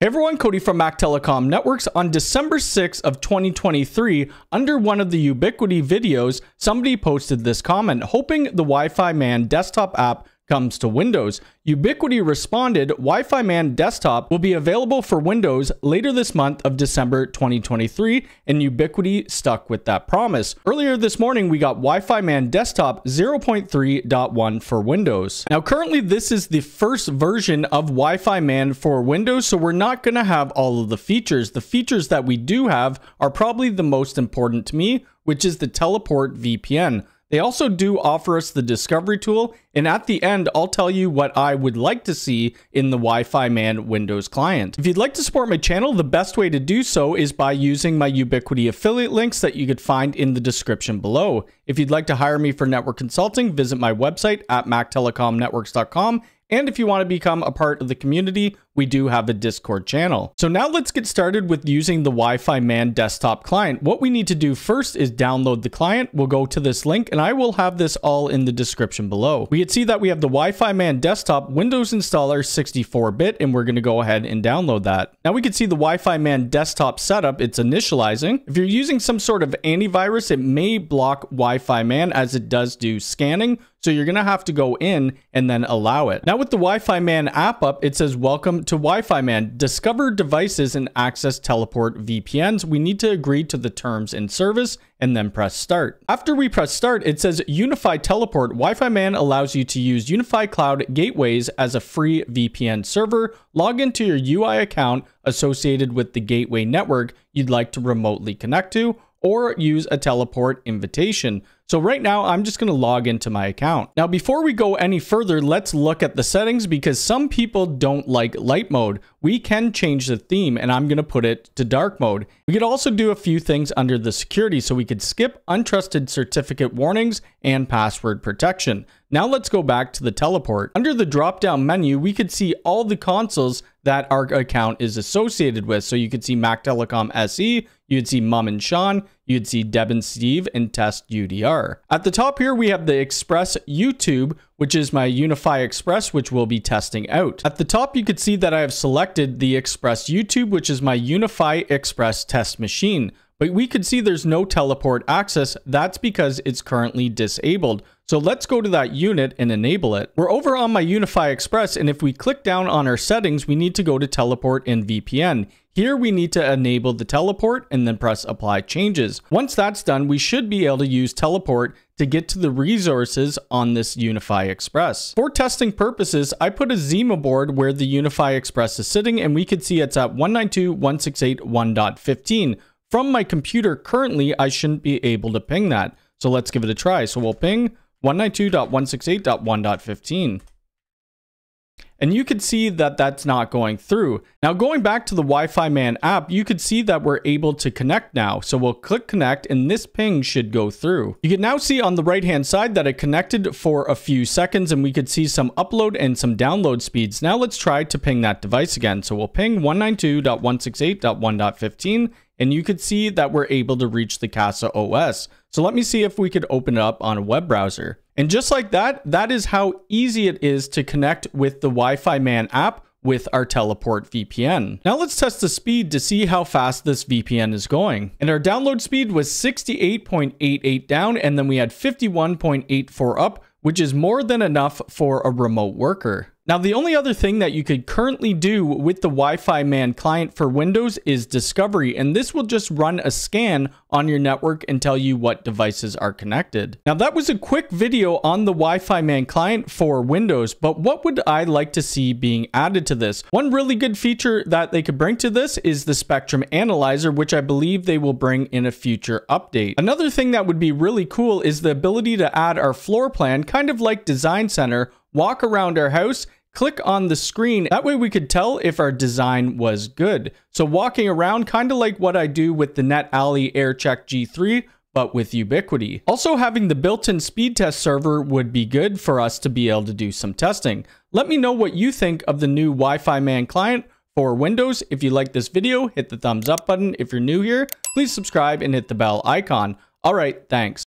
Hey everyone, Cody from Mac Telecom Networks. On December 6th of 2023, under one of the Ubiquiti videos, somebody posted this comment, hoping the Wi-Fi Man desktop app comes to Windows. Ubiquiti responded, Wi-Fi Man Desktop will be available for Windows later this month of December 2023, and Ubiquiti stuck with that promise. Earlier this morning, we got Wi-Fi Man Desktop 0.3.1 for Windows. Now, currently, this is the first version of Wi-Fi Man for Windows, so we're not going to have all of the features. The features that we do have are probably the most important to me, which is the Teleport VPN. They also do offer us the discovery tool, and at the end, I'll tell you what I would like to see in the Wi-Fi Man Windows client. If you'd like to support my channel, the best way to do so is by using my Ubiquiti affiliate links that you could find in the description below. If you'd like to hire me for network consulting, visit my website at mactelecomnetworks.com and if you want to become a part of the community, we do have a Discord channel. So now let's get started with using the Wi-Fi Man desktop client. What we need to do first is download the client. We'll go to this link and I will have this all in the description below. We can see that we have the Wi-Fi Man desktop Windows installer 64-bit and we're going to go ahead and download that. Now we can see the Wi-Fi Man desktop setup. It's initializing. If you're using some sort of antivirus, it may block Wi-Fi Man as it does do scanning. So you're going to have to go in and then allow it. Now with the Wi-Fi Man app up, it says welcome to Wi-Fi Man. Discover devices and access teleport VPNs. We need to agree to the terms and service and then press start. After we press start, it says UniFi Teleport. Wi-Fi Man allows you to use UniFi Cloud gateways as a free VPN server. Log into your UI account associated with the gateway network you'd like to remotely connect to or use a teleport invitation. So right now, I'm just going to log into my account. Now, before we go any further, let's look at the settings because some people don't like light mode. We can change the theme and I'm going to put it to dark mode. We could also do a few things under the security so we could skip untrusted certificate warnings and password protection. Now let's go back to the teleport. Under the drop down menu, we could see all the consoles that our account is associated with. So you could see Mac Telecom SE, you'd see Mum and Sean, you'd see Deb and Steve, and Test UDR. At the top here, we have the Express YouTube, which is my UniFi Express, which we'll be testing out. At the top, you could see that I have selected the Express YouTube, which is my UniFi Express test machine. But we could see there's no teleport access. That's because it's currently disabled. So let's go to that unit and enable it. We're over on my UniFi Express, and if we click down on our settings, we need to go to teleport and VPN. Here we need to enable the teleport and then press apply changes. Once that's done, we should be able to use teleport to get to the resources on this UniFi Express. For testing purposes, I put a ZimaBoard where the UniFi Express is sitting and we could see it's at 192.168.1.15. From my computer currently, I shouldn't be able to ping that. So let's give it a try. So we'll ping 192.168.1.15 and you could see that that's not going through. Now going back to the Wi-Fi Man app, you could see that we're able to connect now. So we'll click connect and this ping should go through. You can now see on the right hand side that it connected for a few seconds and we could see some upload and some download speeds. Now let's try to ping that device again. So we'll ping 192.168.1.15 and you could see that we're able to reach the CasaOS. So let me see if we could open it up on a web browser. And just like that, that is how easy it is to connect with the Wi-Fi Man app with our teleport VPN. Now let's test the speed to see how fast this VPN is going. And our download speed was 68.88 down and then we had 51.84 up, which is more than enough for a remote worker. Now, the only other thing that you could currently do with the Wi-Fi Man client for Windows is Discovery, and this will just run a scan on your network and tell you what devices are connected. Now, that was a quick video on the Wi-Fi Man client for Windows, but what would I like to see being added to this? One really good feature that they could bring to this is the Spectrum Analyzer, which I believe they will bring in a future update. Another thing that would be really cool is the ability to add our floor plan, kind of like Design Center, walk around our house, click on the screen. That way we could tell if our design was good. So walking around, kind of like what I do with the NetAlly AirCheck G3, but with Ubiquiti. Also having the built-in speed test server would be good for us to be able to do some testing. Let me know what you think of the new Wi-Fi Man client for Windows. If you like this video, hit the thumbs up button. If you're new here, please subscribe and hit the bell icon. All right, thanks.